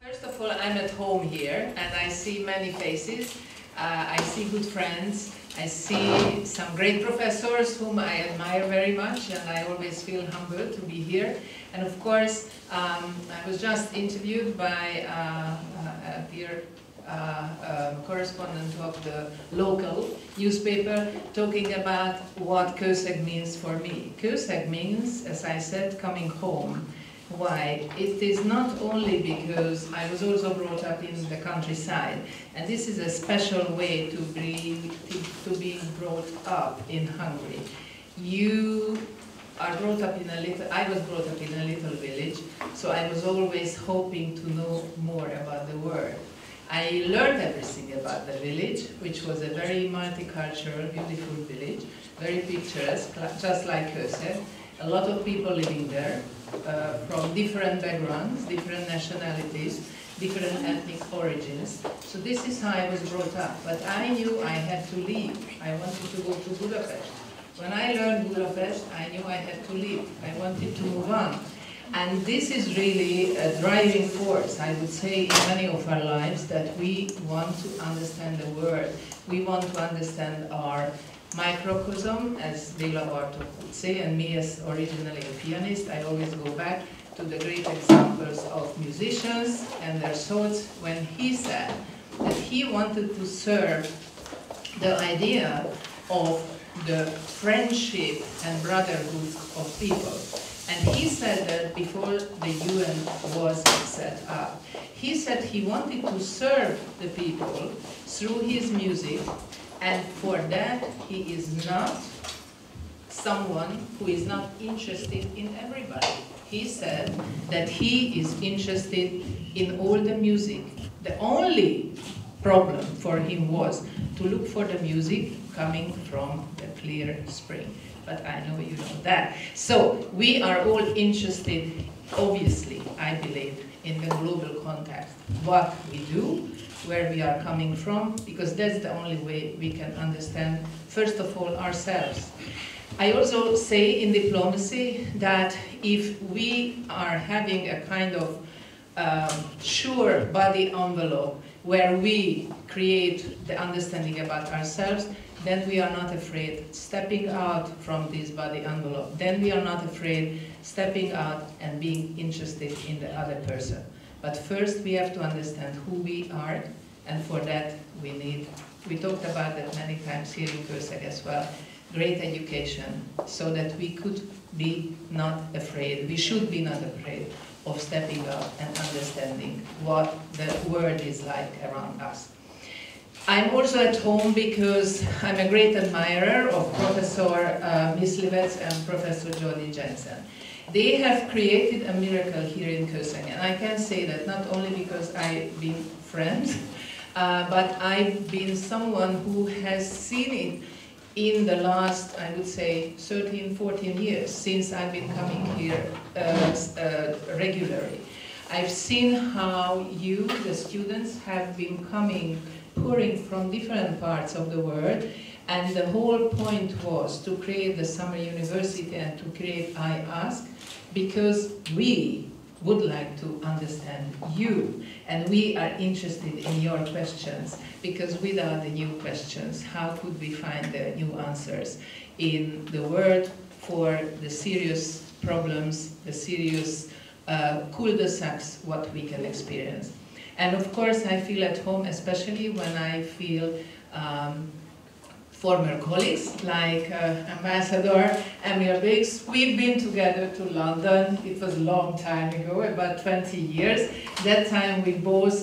First of all, I'm at home here and I see many faces. Uh, I see good friends. I see some great professors whom I admire very much and I always feel humbled to be here. And of course, um, I was just interviewed by uh, a dear uh, um, correspondent of the local newspaper talking about what Kőszeg means for me. Kőszeg means, as I said, coming home. Why? It is not only because I was also brought up in the countryside, and this is a special way to be, to, be brought up in Hungary. You are brought up in a little, I was brought up in a little village, so I was always hoping to know more about the world. I learned everything about the village, which was a very multicultural, beautiful village, very picturesque, just like Kőszeg. A lot of people living there, uh, from different backgrounds, different nationalities, different ethnic origins. So this is how I was brought up. But I knew I had to leave. I wanted to go to Budapest. When I learned Budapest, I knew I had to leave. I wanted to move on. And this is really a driving force, I would say, in many of our lives, that we want to understand the world. We want to understand our microcosm, as Béla Bartók would say, and me as originally a pianist, I always go back to the great examples of musicians and their thoughts when he said that he wanted to serve the idea of the friendship and brotherhood of people. And he said that before the UN was set up. He said he wanted to serve the people through his music, and for that he is not someone who is not interested in everybody. He said that he is interested in all the music. The only problem for him was to look for the music coming from the clear spring but I know you know that. So we are all interested, obviously, I believe, in the global context, what we do, where we are coming from, because that's the only way we can understand, first of all, ourselves. I also say in diplomacy that if we are having a kind of um, sure body envelope where we create the understanding about ourselves, then we are not afraid stepping out from this body envelope. Then we are not afraid stepping out and being interested in the other person. But first we have to understand who we are, and for that we need, we talked about that many times here in Kőszeg as well, great education, so that we could be not afraid, we should be not afraid of stepping out and understanding what the world is like around us. I'm also at home because I'm a great admirer of Professor uh, and Professor Jody Jensen. They have created a miracle here in Kőszeg, and I can say that not only because I've been friends, uh, but I've been someone who has seen it in the last, I would say, 13, 14 years since I've been coming here uh, uh regularly. I've seen how you, the students, have been coming pouring from different parts of the world. And the whole point was to create the summer university and to create I Ask because we would like to understand you and we are interested in your questions because without the new questions how could we find the new answers in the world for the serious problems, the serious uh, cul-de-sacs what we can experience. And of course, I feel at home, especially when I feel um, former colleagues like uh, Ambassador Emil Brix. We've been together to London. It was a long time ago, about 20 years. That time we both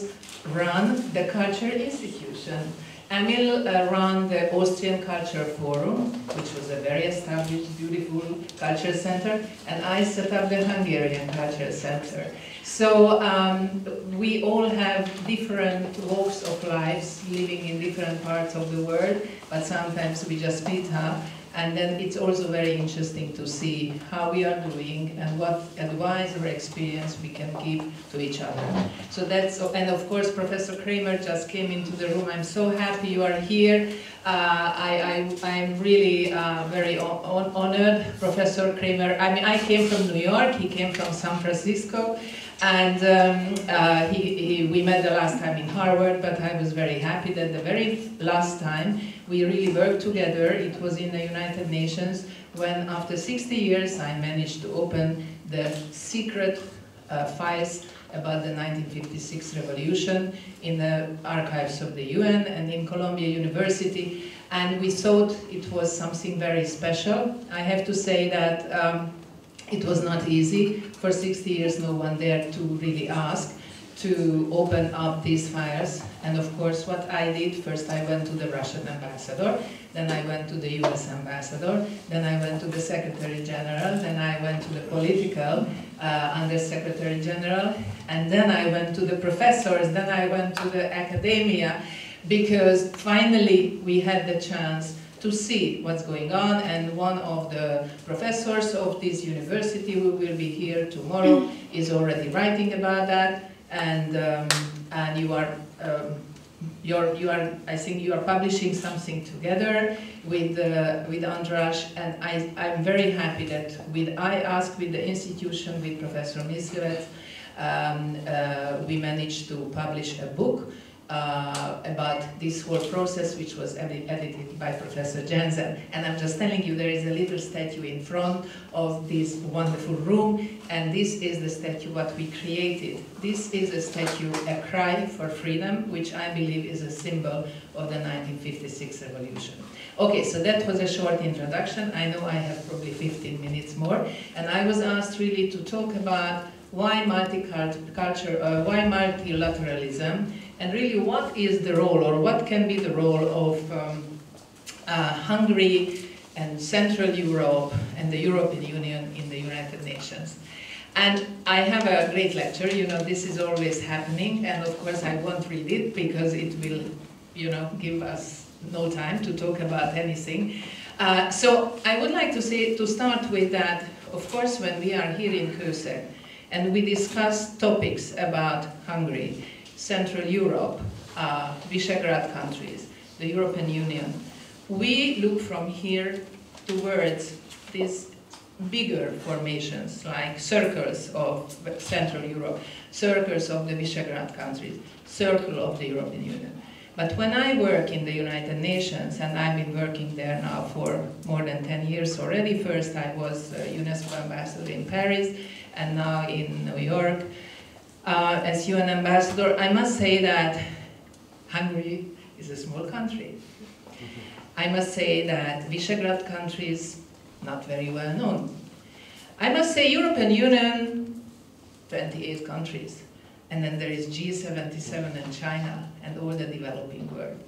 run the Culture Institution. Emil uh, ran the Austrian Culture Forum, which was a very established, beautiful culture center, and I set up the Hungarian Culture Center. So um, we all have different walks of lives, living in different parts of the world, but sometimes we just meet up And then it's also very interesting to see how we are doing and what advice or experience we can give to each other. So that's, and of course, Professor Kramer just came into the room. I'm so happy you are here. Uh, I, I, am really uh, very honored, Professor Kramer. I mean, I came from New York, he came from San Francisco. And um, uh, he, he, we met the last time in Harvard, but I was very happy that the very last time we really worked together, it was in the United Nations, when after 60 years I managed to open the secret uh, files about the 1956 revolution in the archives of the UN and in Columbia University. And we thought it was something very special. I have to say that um, it was not easy. For 60 years, no one dared to really ask to open up these files. And of course, what I did, first I went to the Russian ambassador, then I went to the US ambassador, then I went to the Secretary General, then I went to the political uh, Under Secretary General, and then I went to the professors, then I went to the academia, because finally we had the chance to see what's going on and one of the professors of this university who will be here tomorrow is already writing about that and um, and you are um, you're, you are, I think you are publishing something together with, uh, with Andras, and I, I'm very happy that with, iASK with the institution, with Professor Miszlivetz, um, uh, we managed to publish a book uh, about this whole process, which was edi edited by Professor Jensen. And I'm just telling you, there is a little statue in front of this wonderful room, and this is the statue what we created. This is a statue, a cry for freedom, which I believe is a symbol of the 1956 revolution. Okay, so that was a short introduction. I know I have probably 15 minutes more, and I was asked really to talk about why multicultural, uh, why multilateralism, and really what is the role or what can be the role of um, uh, Hungary and Central Europe and the European Union in the United Nations. And I have a great lecture, you know, this is always happening, and of course I won't read it because it will, you know, give us no time to talk about anything. Uh, so I would like to say, to start with that, of course, when we are here in Kőszeg, and we discuss topics about Hungary, Central Europe, uh, Visegrad countries, the European Union. We look from here towards these bigger formations like circles of Central Europe, circles of the Visegrad countries, circle of the European Union. But when I work in the United Nations, and I've been working there now for more than 10 years already, first I was UNESCO ambassador in Paris, and now in New York, uh, as UN ambassador, I must say that Hungary is a small country. I must say that Visegrad countries, not very well known. I must say European Union, 28 countries. And then there is G77 and China and all the developing world.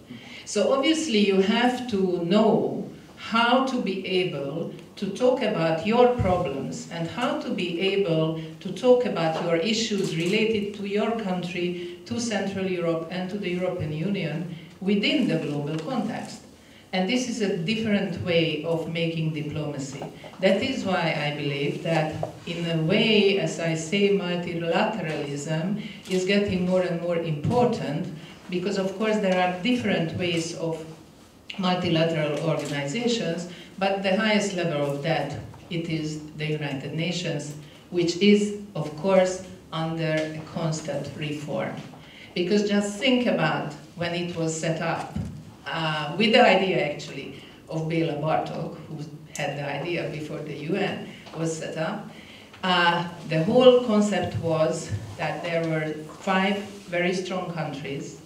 So obviously you have to know how to be able to talk about your problems and how to be able to talk about your issues related to your country, to Central Europe and to the European Union within the global context. And this is a different way of making diplomacy. That is why I believe that in a way, as I say, multilateralism is getting more and more important because of course there are different ways of multilateral organizations, but the highest level of that, it is the United Nations, which is, of course, under a constant reform. Because just think about when it was set up, uh, with the idea actually of Bela Bartok, who had the idea before the UN was set up, uh, the whole concept was that there were five very strong countries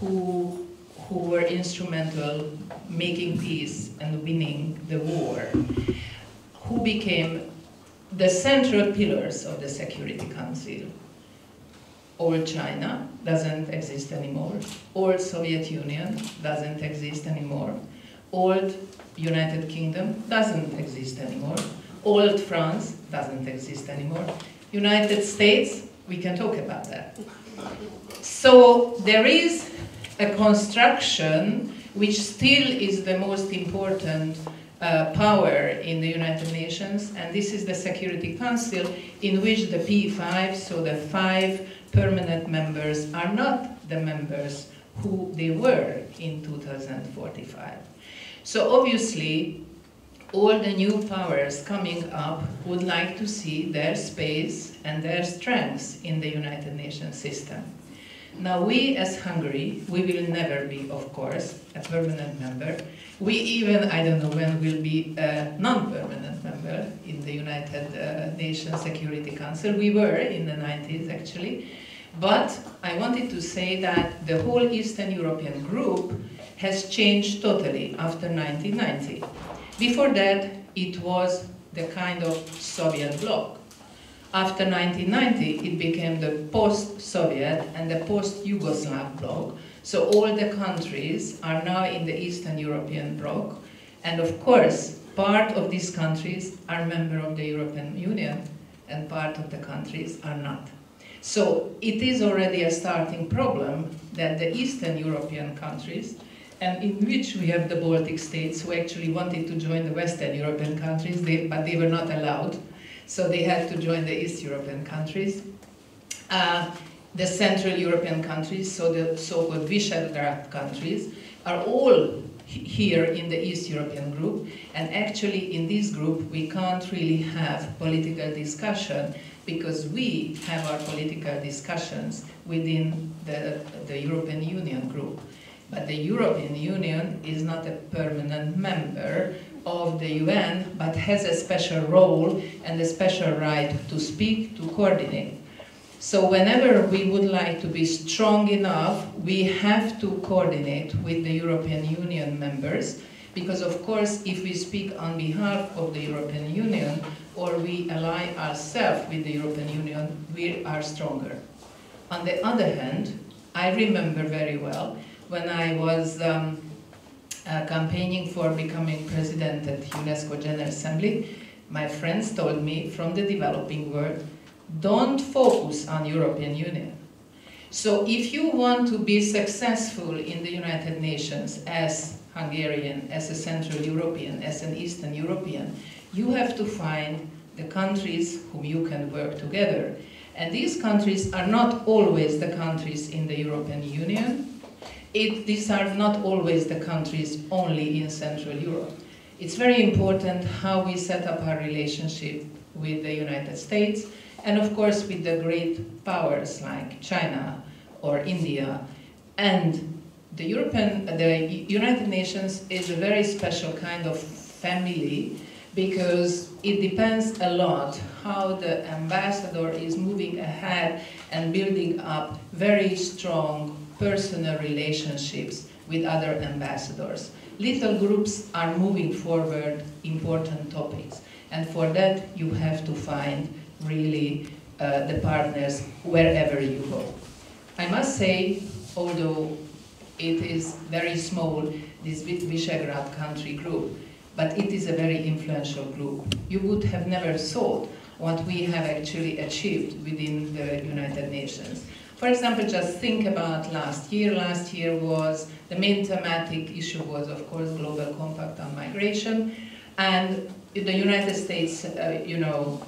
who who were instrumental making peace and winning the war, who became the central pillars of the Security Council. Old China doesn't exist anymore. Old Soviet Union doesn't exist anymore. Old United Kingdom doesn't exist anymore. Old France doesn't exist anymore. United States, we can talk about that. So there is a construction which still is the most important uh, power in the United Nations, and this is the Security Council in which the P5, so the five permanent members, are not the members who they were in 2045. So obviously, all the new powers coming up would like to see their space and their strengths in the United Nations system. Now we as Hungary, we will never be, of course, a permanent member. We even, I don't know when, will be a non-permanent member in the United uh, Nations Security Council. We were in the 90s actually. But I wanted to say that the whole Eastern European group has changed totally after 1990. Before that, it was the kind of Soviet bloc. After 1990, it became the post-Soviet and the post-Yugoslav bloc. So all the countries are now in the Eastern European bloc. And of course, part of these countries are member of the European Union and part of the countries are not. So it is already a starting problem that the Eastern European countries and in which we have the Baltic states who actually wanted to join the Western European countries, they, but they were not allowed, so they had to join the East European countries. Uh, the Central European countries, so the so-called Visegrad countries, are all here in the East European group, and actually in this group we can't really have political discussion because we have our political discussions within the, the European Union group. But the European Union is not a permanent member of the UN, but has a special role and a special right to speak, to coordinate. So whenever we would like to be strong enough, we have to coordinate with the European Union members, because of course, if we speak on behalf of the European Union, or we ally ourselves with the European Union, we are stronger. On the other hand, I remember very well when I was um, uh, campaigning for becoming president at UNESCO General Assembly, my friends told me from the developing world, don't focus on European Union. So if you want to be successful in the United Nations as Hungarian, as a Central European, as an Eastern European, you have to find the countries whom you can work together. And these countries are not always the countries in the European Union, it, these are not always the countries only in Central Europe. It's very important how we set up our relationship with the United States and of course with the great powers like China or India. And the European, the United Nations is a very special kind of family because it depends a lot how the ambassador is moving ahead and building up very strong personal relationships with other ambassadors. Little groups are moving forward important topics, and for that you have to find really uh, the partners wherever you go. I must say, although it is very small, this Visegrad country group, but it is a very influential group. You would have never thought what we have actually achieved within the United Nations. For example, just think about last year. Last year was, the main thematic issue was, of course, Global Compact on Migration. And the United States, uh, you know,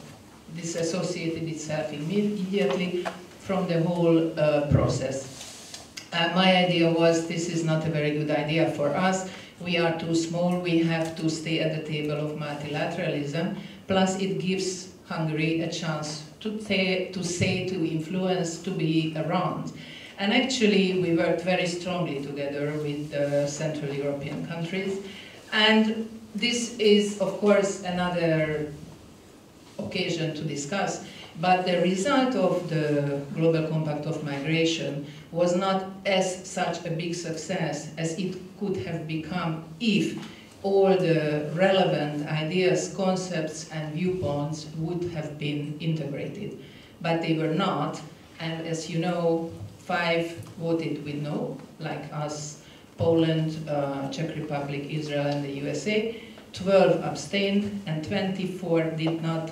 disassociated itself immediately from the whole uh, process. Uh, my idea was this is not a very good idea for us. We are too small, we have to stay at the table of multilateralism. Plus it gives Hungary a chance to, say, to say, to influence, to be around. And actually, we worked very strongly together with the Central European countries. And this is, of course, another occasion to discuss, but the result of the Global Compact of Migration was not as such a big success as it could have become if all the relevant ideas, concepts, and viewpoints would have been integrated. But they were not, and as you know, five voted with no, like us, Poland, uh, Czech Republic, Israel, and the USA. 12 abstained, and 24 did not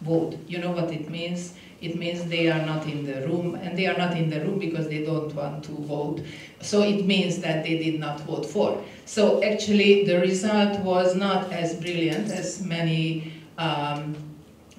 vote. You know what it means? it means they are not in the room, and they are not in the room because they don't want to vote. So it means that they did not vote for. So actually, the result was not as brilliant as many um,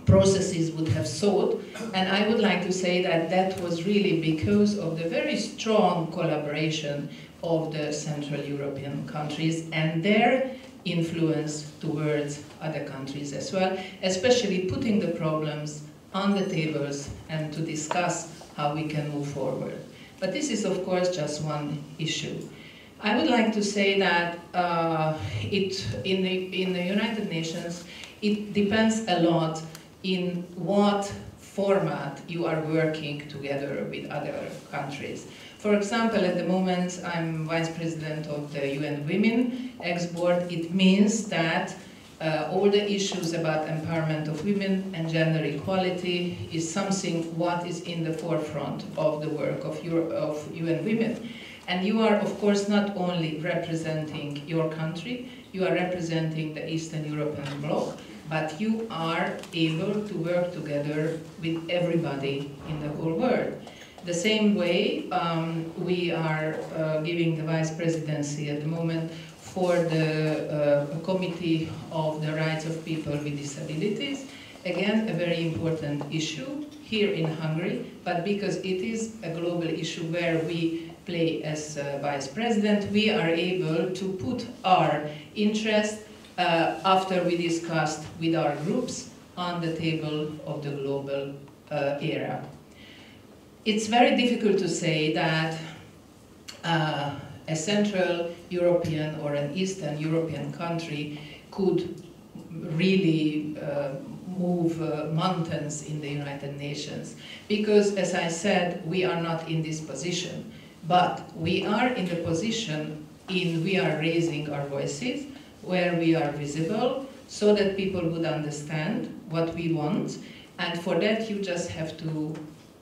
processes would have sought. And I would like to say that that was really because of the very strong collaboration of the Central European countries and their influence towards other countries as well, especially putting the problems on the tables and to discuss how we can move forward. But this is, of course, just one issue. I would like to say that uh, it, in, the, in the United Nations, it depends a lot in what format you are working together with other countries. For example, at the moment I'm vice president of the UN Women Ex Board. It means that uh, all the issues about empowerment of women and gender equality is something what is in the forefront of the work of, Euro of UN Women. And you are, of course, not only representing your country, you are representing the Eastern European bloc, but you are able to work together with everybody in the whole world. The same way, um, we are uh, giving the vice presidency at the moment for the uh, Committee of the Rights of People with Disabilities. Again, a very important issue here in Hungary, but because it is a global issue where we play as uh, vice president, we are able to put our interest uh, after we discussed with our groups on the table of the global uh, era. It's very difficult to say that uh, a Central European or an Eastern European country could really uh, move uh, mountains in the United Nations. Because, as I said, we are not in this position. But we are in the position in we are raising our voices, where we are visible, so that people would understand what we want. And for that, you just have to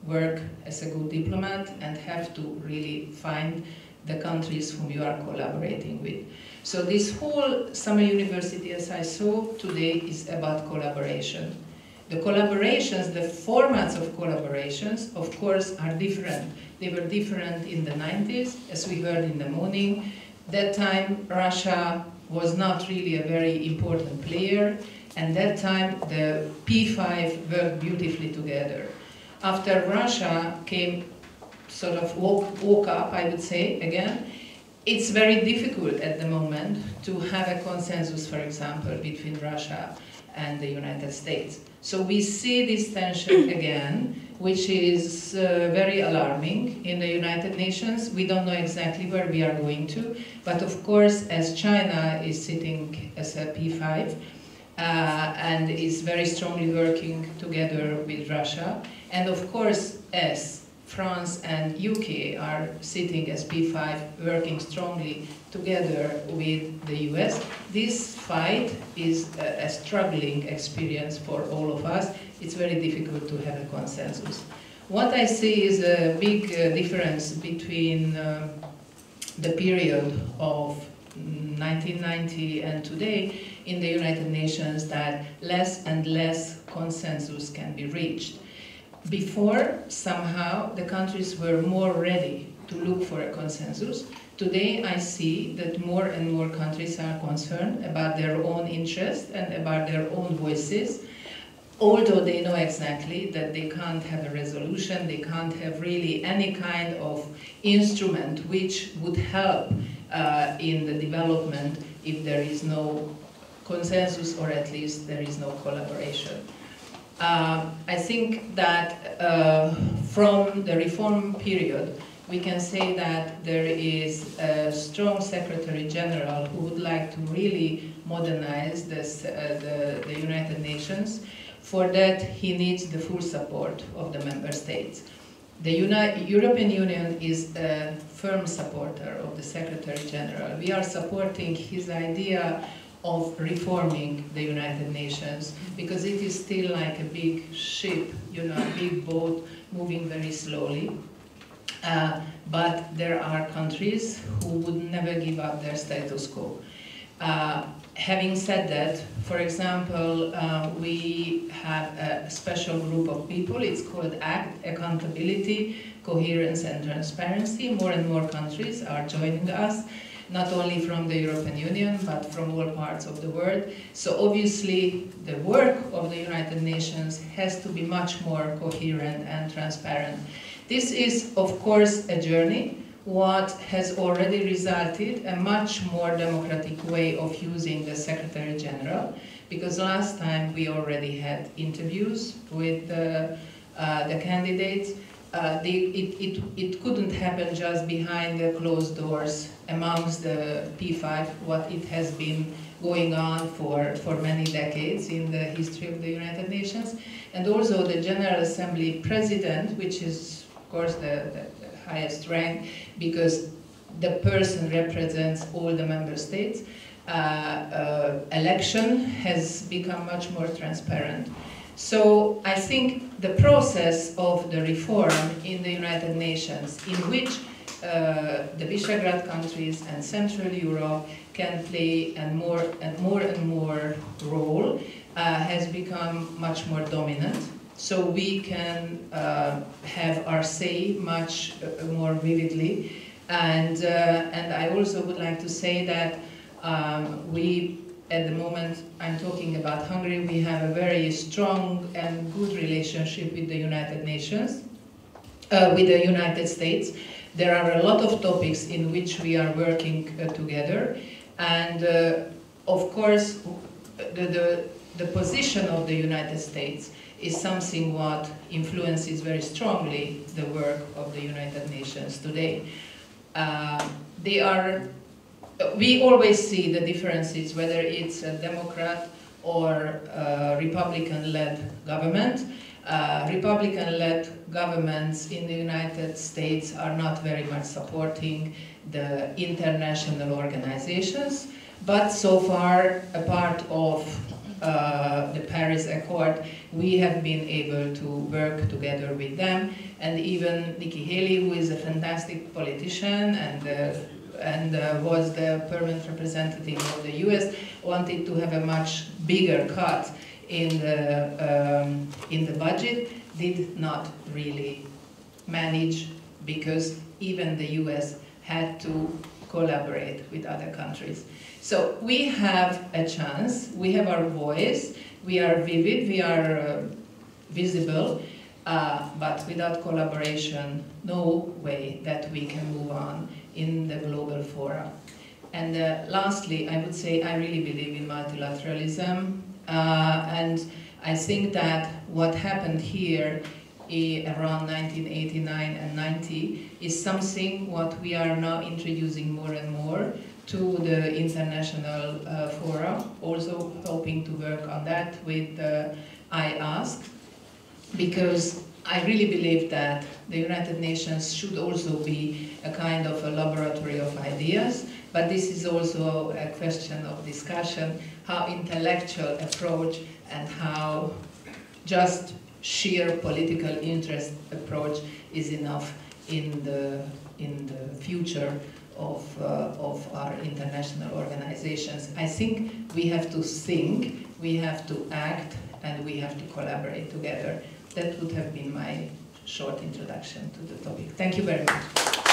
work as a good diplomat and have to really find the countries whom you are collaborating with. So this whole summer university, as I saw today, is about collaboration. The collaborations, the formats of collaborations, of course, are different. They were different in the 90s, as we heard in the morning. That time, Russia was not really a very important player, and that time the P5 worked beautifully together. After Russia came sort of woke, woke up, I would say, again, it's very difficult at the moment to have a consensus, for example, between Russia and the United States. So we see this tension again, which is uh, very alarming in the United Nations. We don't know exactly where we are going to, but of course, as China is sitting as a P5 uh, and is very strongly working together with Russia, and of course, as France and UK are sitting as P5, working strongly together with the US. This fight is a, a, struggling experience for all of us. It's very difficult to have a consensus. What I see is a big uh, difference between uh, the period of 1990 and today in the United Nations that less and less consensus can be reached. Before, somehow, the countries were more ready to look for a consensus. Today, I see that more and more countries are concerned about their own interests and about their own voices, although they know exactly that they can't have a resolution, they can't have really any kind of instrument which would help uh, in the development if there is no consensus or at least there is no collaboration. Uh, I think that uh, from the reform period, we can say that there is a strong Secretary General who would like to really modernize this, uh, the, the United Nations. For that, he needs the full support of the member states. The Uni European Union is a firm supporter of the Secretary General. We are supporting his idea of reforming the United Nations because it is still like a big ship, you know, a big boat moving very slowly. Uh, but there are countries who would never give up their status quo. Uh, having said that, for example, uh, we have a special group of people, it's called ACT, Accountability, Coherence and Transparency. More and more countries are joining us, not only from the European Union, but from all parts of the world. So obviously, the work of the United Nations has to be much more coherent and transparent. This is, of course, a journey what has already resulted a much more democratic way of using the Secretary General, because last time we already had interviews with uh, uh, the candidates. Uh, the, it, it, it couldn't happen just behind the closed doors amongst the P5, what it has been going on for, for many decades in the history of the United Nations. And also the General Assembly President, which is, of course, the, the highest rank because the person represents all the member states. Uh, uh, election has become much more transparent. So I think the process of the reform in the United Nations, in which uh, the Visegrad countries and Central Europe can play a more and more and more role, uh, has become much more dominant so we can uh, have our say much uh, more vividly. And, uh, and I also would like to say that um, we, at the moment, I'm talking about Hungary, we have a very strong and good relationship with the United Nations, uh, with the United States. There are a lot of topics in which we are working uh, together. And uh, of course, the, the, the position of the United States is something what influences very strongly the work of the United Nations today. Uh, they are, we always see the differences, whether it's a Democrat or Republican-led government. Uh, Republican-led governments in the United States are not very much supporting the international organizations, but so far a part of uh, the Paris Accord, we have been able to work together with them. And even Nikki Haley, who is a fantastic politician and uh, and uh, was the permanent representative of the US, wanted to have a much bigger cut in the, um, in the budget, did not really manage because even the US had to collaborate with other countries. So we have a chance, we have our voice, we are vivid, we are uh, visible, uh, but without collaboration, no way that we can move on in the global fora. And uh, lastly, I would say I really believe in multilateralism, uh, and I think that what happened here around 1989 and 90 is something what we are now introducing more and more to the international uh, also hoping to work on that with uh, iASK, because I really believe that the United Nations should also be a kind of a laboratory of ideas, but this is also a question of discussion, how intellectual approach and how just sheer political interest approach is enough in the, in the future of, uh, of our international organizations. I think we have to think, we have to act, and we have to collaborate together. That would have been my short introduction to the topic. Thank you very much.